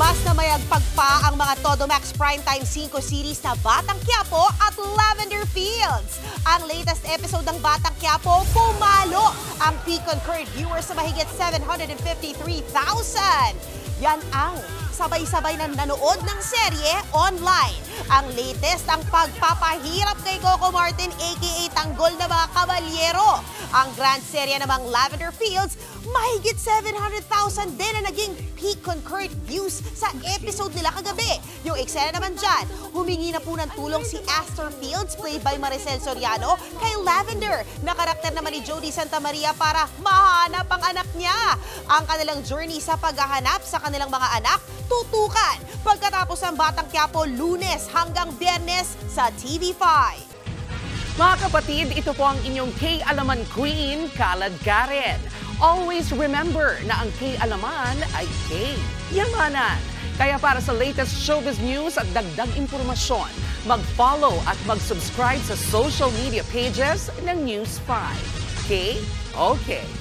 Mas namayagpag pa ang mga Todo Max Primetime 5 series na Batang Quiapo at Lavender Fields. Ang latest episode ng Batang Quiapo, pumalo ang peak concurrent viewers sa mahigit 753,000. Yan ang sabay-sabay na nanood ng serye online. Ang latest ang pagpapahirap kay Coco Martin aka Tanggol na mga Kabalyero. Ang grand serye namang Lavender Fields, mahigit 700,000 din na naging peak concurrent views sa episode nila kagabi. Yung eksena naman dyan, humingi na po ng tulong si Astor Fields, played by Maricel Soriano, kay Lavender, na karakter naman ni Jodie Santa Maria para mahanap ang anak niya. Ang kanilang journey sa paghahanap sa kanilang mga anak, tutukan pagkatapos ng Batang Quiapo lunes hanggang biyernes sa TV5. Mga kapatid, ito po ang inyong K-Alaman Queen, Kalad Karen. Always remember na ang K-Alaman ay K-Yamanan. Kaya para sa latest showbiz news at dagdag impormasyon, mag-follow at mag-subscribe sa social media pages ng News 5. K? Okay.